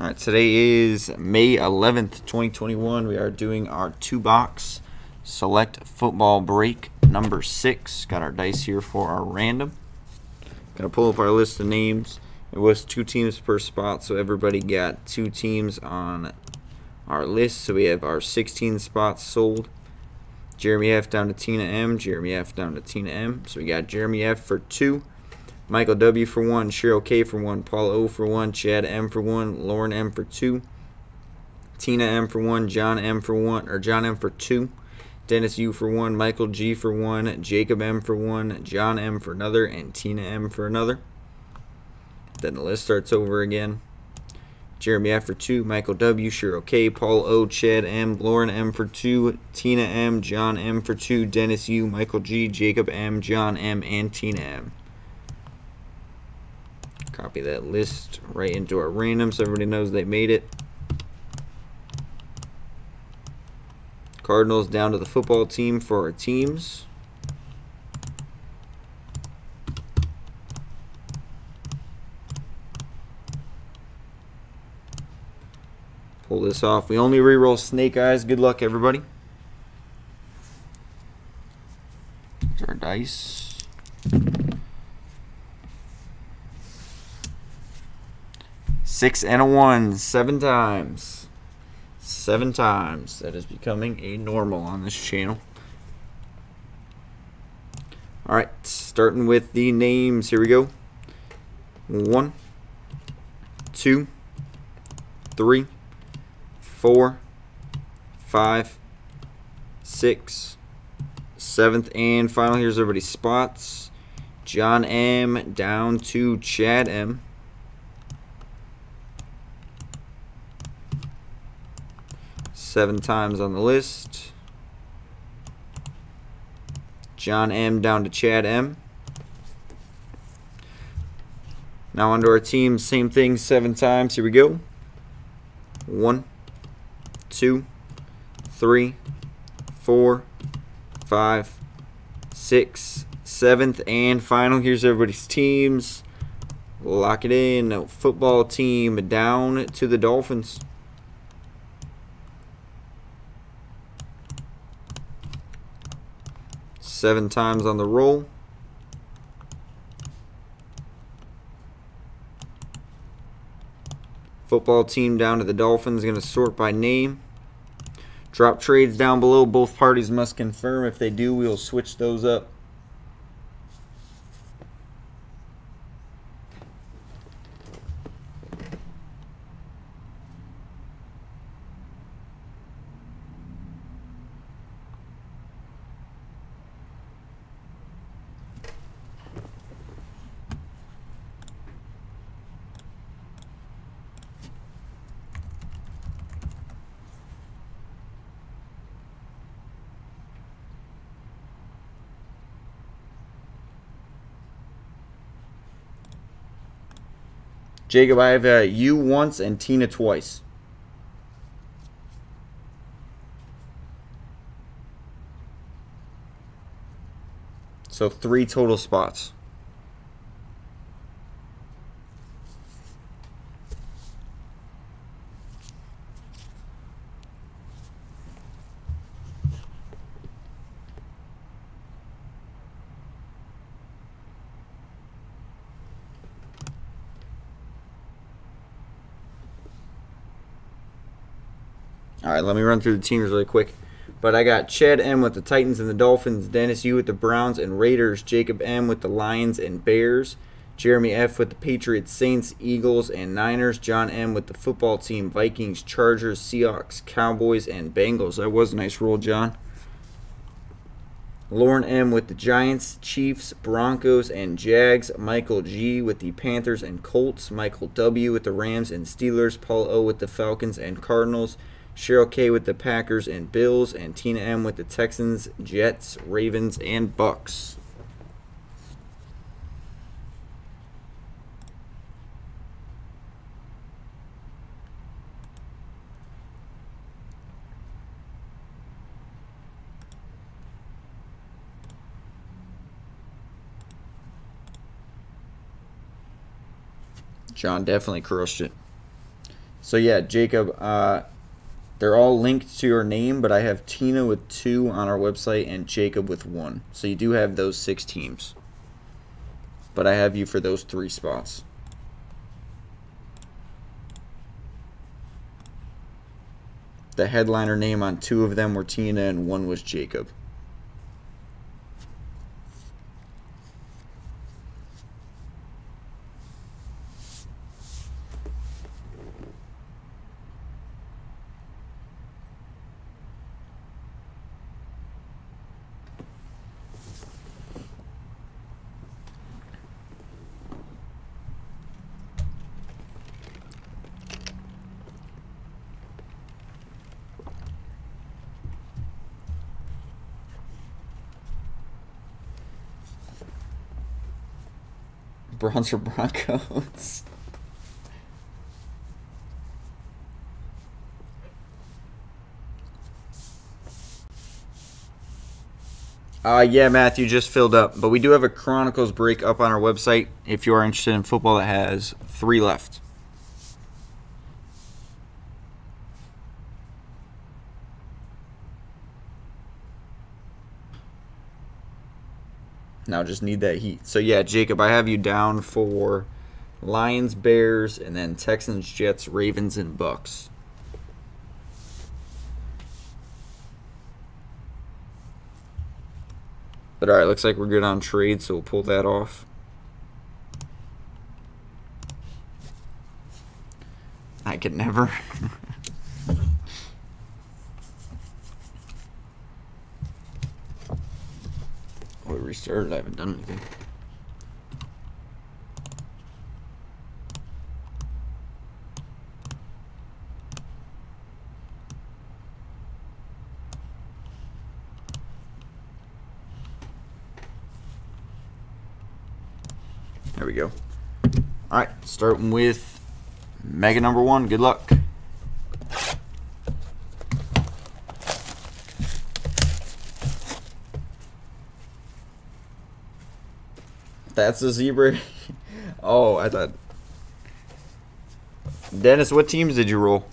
All right, today is May 11th, 2021. We are doing our two box select football break number six. Got our dice here for our random. Gonna pull up our list of names. It was two teams per spot, so everybody got two teams on our list. So we have our 16 spots sold. Jeremy F down to Tina M. Jeremy F down to Tina M. So we got Jeremy F for two. Michael W for one, Cheryl K for one, Paula O for one, Chad M for one, Lauren M for two, Tina M for one, John M for one, or John M for two, Dennis U for one, Michael G for one, Jacob M for one, John M for another, and Tina M for another. Then the list starts over again. Jeremy F for two, Michael W, Cheryl K, Paul O, Chad M, Lauren M for two, Tina M, John M for two, Dennis U, Michael G, Jacob M, John M, and Tina M. Copy that list right into our random so everybody knows they made it. Cardinals down to the football team for our teams. Pull this off. We only re-roll snake eyes. Good luck, everybody. Here's our dice. Six and a one, seven times. Seven times. That is becoming a normal on this channel. Alright, starting with the names. Here we go. One, two, three, four, five, six, seventh, and final. Here's everybody's spots. John M. down to Chad M. seven times on the list. John M down to Chad M. Now onto our team, same thing, seven times. Here we go. One, two, three, four, five, six, seventh, and final. Here's everybody's teams. Lock it in. Football team down to the Dolphins. Seven times on the roll. Football team down to the Dolphins. Going to sort by name. Drop trades down below. Both parties must confirm. If they do, we will switch those up. Jacob, I have uh, you once and Tina twice. So three total spots. All right, let me run through the teams really quick. But I got Chad M with the Titans and the Dolphins, Dennis U with the Browns and Raiders, Jacob M with the Lions and Bears, Jeremy F with the Patriots, Saints, Eagles, and Niners, John M with the football team, Vikings, Chargers, Seahawks, Cowboys, and Bengals. That was a nice roll, John. Lauren M with the Giants, Chiefs, Broncos, and Jags. Michael G with the Panthers and Colts. Michael W with the Rams and Steelers. Paul O with the Falcons and Cardinals. Cheryl K with the Packers and Bills, and Tina M with the Texans, Jets, Ravens, and Bucks. John definitely crushed it. So yeah, Jacob, uh, they're all linked to your name, but I have Tina with two on our website and Jacob with one. So you do have those six teams. But I have you for those three spots. The headliner name on two of them were Tina and one was Jacob. Browns or Broncos. Uh, yeah, Matthew just filled up, but we do have a Chronicles break up on our website if you are interested in football that has three left. Now just need that heat. So yeah, Jacob, I have you down for Lions, Bears, and then Texans, Jets, Ravens, and Bucks. But all right, looks like we're good on trade, so we'll pull that off. I could never. we restarted. I haven't done anything. There we go. All right, starting with mega number one. Good luck. That's a zebra. oh, I thought. Dennis, what teams did you roll?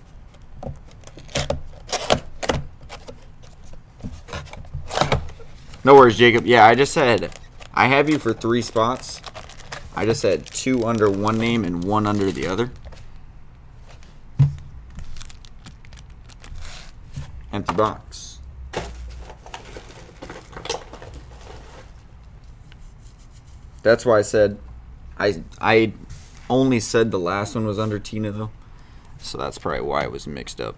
No worries, Jacob. Yeah, I just said I have you for three spots. I just said two under one name and one under the other. Empty box. That's why I said I I only said the last one was under Tina though. So that's probably why it was mixed up.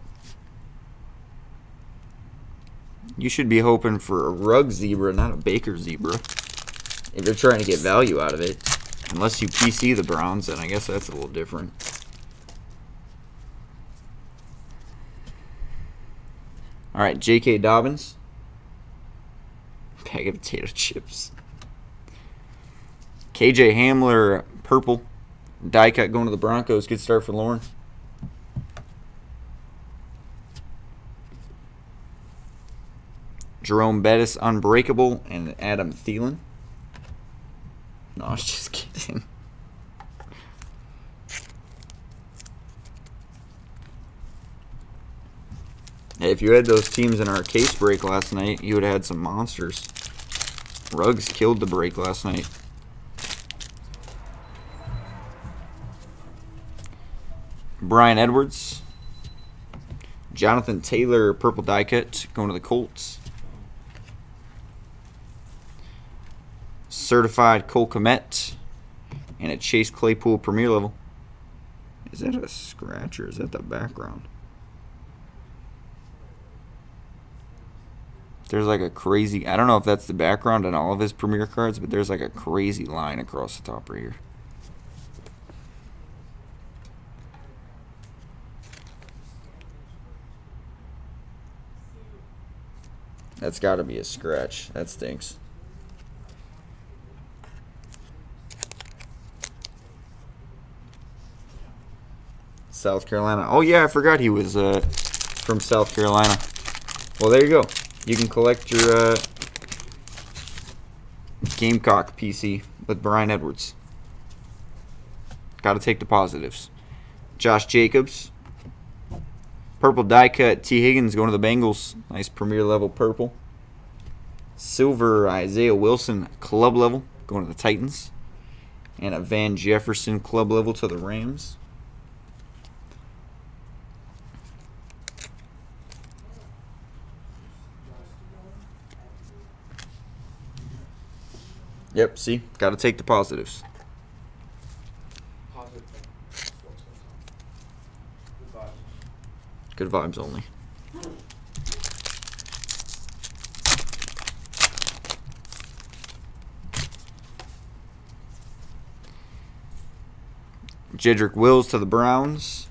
You should be hoping for a rug zebra, not a Baker zebra. If you're trying to get value out of it. Unless you PC the Browns, then I guess that's a little different. All right, J.K. Dobbins. Bag of potato chips. KJ Hamler, purple. Die cut going to the Broncos. Good start for Lauren. Jerome Bettis, Unbreakable, and Adam Thielen. No, I was just kidding. If you had those teams in our case break last night, you would have had some monsters. Ruggs killed the break last night. Bryan Edwards. Jonathan Taylor, purple die cut, going to the Colts. certified Cole Kmet and a Chase Claypool Premier level. Is that a scratch or is that the background? There's like a crazy, I don't know if that's the background on all of his Premier cards, but there's like a crazy line across the top right here. That's got to be a scratch. That stinks. South Carolina. Oh yeah, I forgot he was uh, from South Carolina. Well, there you go. You can collect your uh, Gamecock PC with Bryan Edwards. Got to take the positives. Josh Jacobs, Purple die cut. T. Higgins going to the Bengals. Nice premier level purple. Silver Isaiah Wilson club level going to the Titans. And a Van Jefferson club level to the Rams. Yep, see? Got to take the positives. Positive thing. That's what's going on. Good vibes. Good vibes only. Jedrick Wills to the Browns.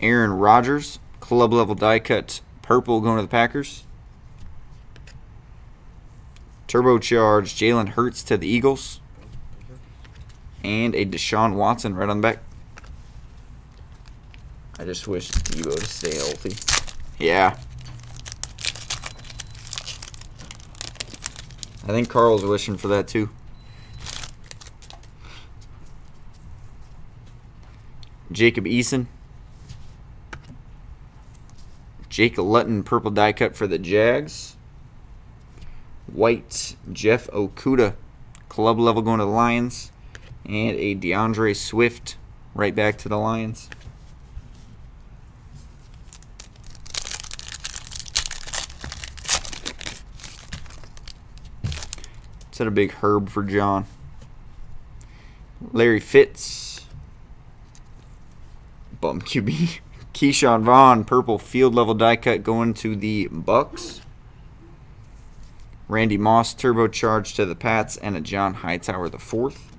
Aaron Rodgers, club level die cut purple going to the Packers. Turbocharged Jalen Hurts to the Eagles. And a Deshaun Watson right on the back. I just wish Deebo to stay healthy. Yeah. I think Carl's wishing for that too. Jacob Eason. Jake Luton, purple die cut for the Jags. White, Jeff Okudah, club level going to the Lions. And a D'Andre Swift, right back to the Lions. Set a big herb for John. Larry Fitz. Bum QB. Ke'Shawn Vaughn, purple field level die cut going to the Bucks. Randy Moss turbocharged to the Pats and a John Hightower the fourth.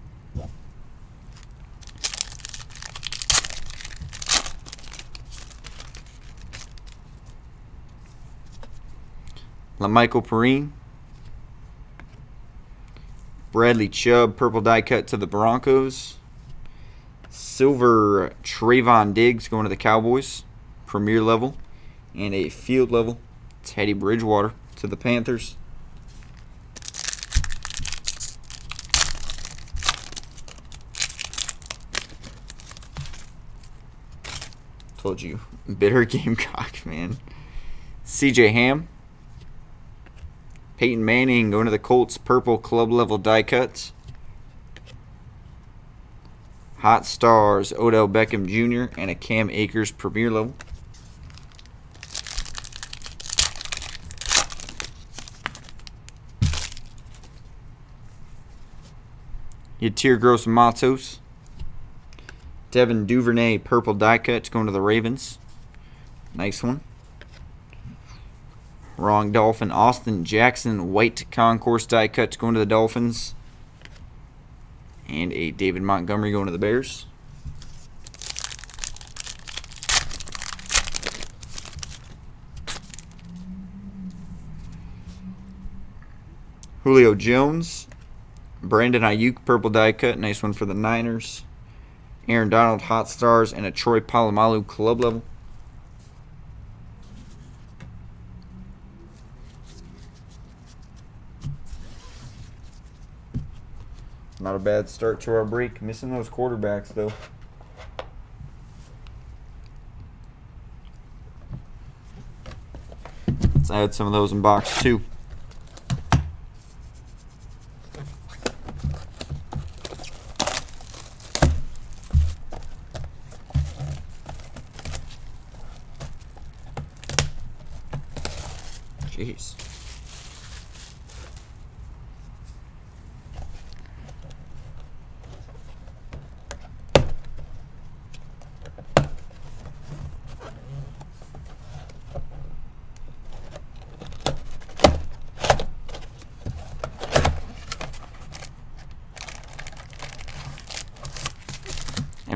La'Mical Perine. Bradley Chubb, purple die cut to the Broncos. Silver Trevon Diggs going to the Cowboys, premier level. And a field level Teddy Bridgewater to the Panthers. Told you, bitter Gamecock, man. CJ Ham. Peyton Manning going to the Colts, purple club level die cuts. Hot Stars, Odell Beckham Jr., and a Cam Akers Premier level. Yetur Gross Matos. Devin Duvernay, purple die cuts going to the Ravens. Nice one. Wrong Dolphin. Austin Jackson, white concourse die cuts going to the Dolphins. And a David Montgomery going to the Bears. Julio Jones. Brandon Aiyuk, purple die cut. Nice one for the Niners. Aaron Donald, Hot Stars, and a Troy Polamalu club level. Not a bad start to our break. Missing those quarterbacks, though. Let's add some of those in box two.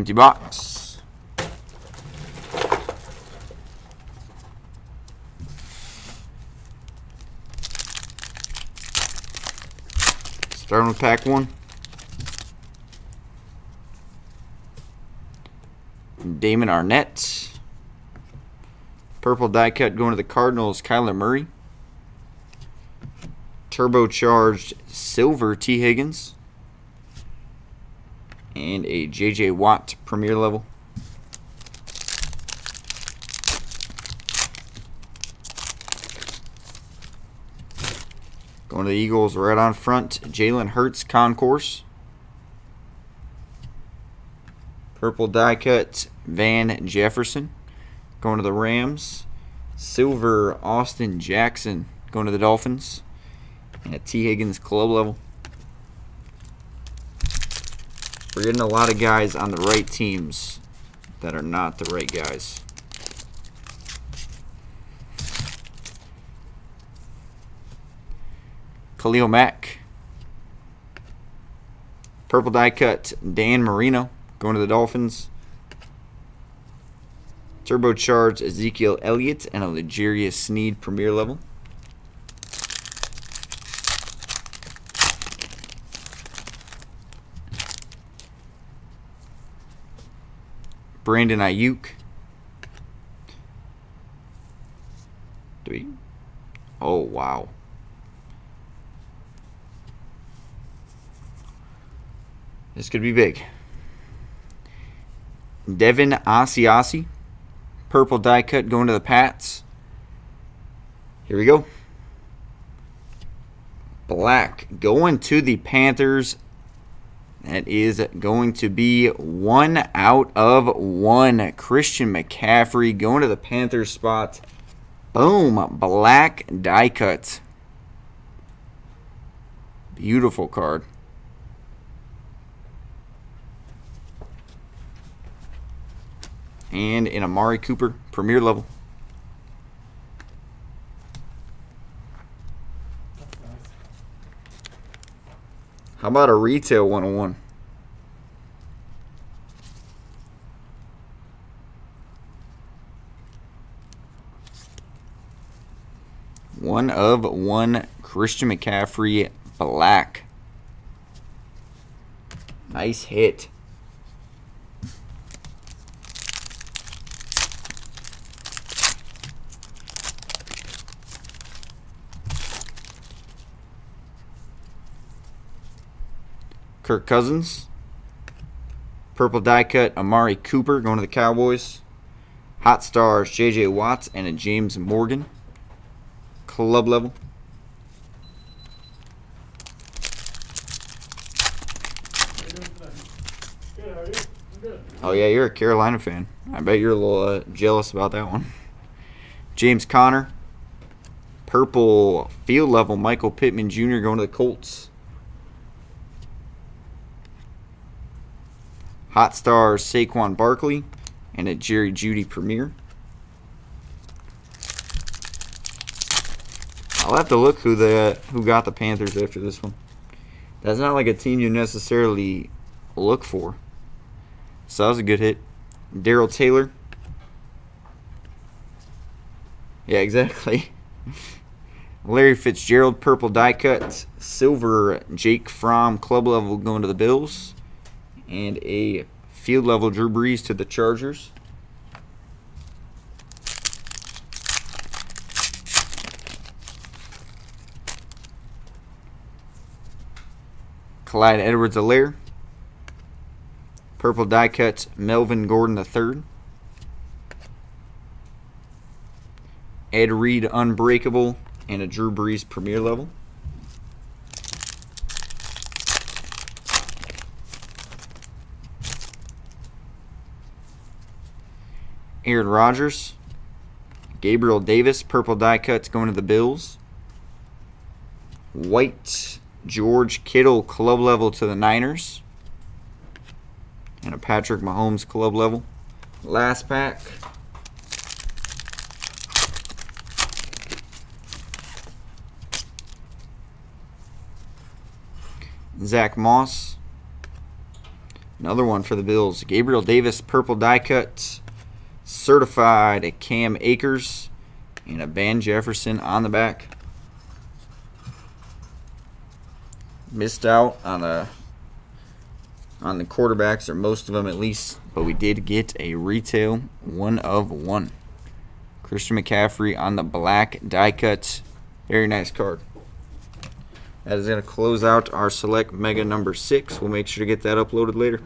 Empty box. Starting with pack one. Damon Arnette. Purple die cut going to the Cardinals, Kyler Murray. Turbocharged silver T. Higgins and a JJ Watt Premier level. Going to the Eagles right on front, Jalen Hurts Concourse. Purple die cut, Van Jefferson. Going to the Rams. Silver Austin Jackson going to the Dolphins. And a T. Higgins club level. We're getting a lot of guys on the right teams that are not the right guys. Khalil Mack. Purple die cut Dan Marino going to the Dolphins. Turbocharged Ezekiel Elliott and a L'Jarius Sneed premier level. Brandon. Do we? Oh, wow. This could be big. Devin Asiasi. Purple die cut going to the Pats. Here we go. Black going to the Panthers. That is going to be one out of one. Christian McCaffrey going to the Panthers spot. Boom. Black die cut. Beautiful card. And in Amari Cooper, premier level. How about a retail 101? One of one Christian McCaffrey black. Nice hit. Kirk Cousins. Purple die cut Amari Cooper going to the Cowboys. Hot stars JJ Watts and a James Morgan. Club level. Oh yeah, you're a Carolina fan. I bet you're a little uh, jealous about that one. James Conner. Purple field level Michael Pittman Jr. going to the Colts. Hot stars Saquon Barkley and a Jerry Jeudy Premier. I'll have to look who the who got the Panthers after this one. That's not like a team you necessarily look for. So that was a good hit. Daryl Taylor. Yeah, exactly. Larry Fitzgerald, purple die cut. Silver Jake Fromm, club level going to the Bills. And a field level Drew Brees to the Chargers. Clyde Edwards Helaire. Purple die cuts Melvin Gordon III. Ed Reed Unbreakable and a Drew Brees Premier level. Aaron Rodgers. Gabriel Davis, purple die cuts going to the Bills. White George Kittle club level to the Niners. And a Patrick Mahomes club level. Last pack. Zach Moss. Another one for the Bills. Gabriel Davis, purple die cut. Certified a Cam Akers. And a Van Jefferson on the back. Missed out on the on the quarterbacks, or most of them at least, but we did get a retail one of one. Christian McCaffrey on the black die cut. Very nice card. That is going to close out our select mega number six. We'll make sure to get that uploaded later.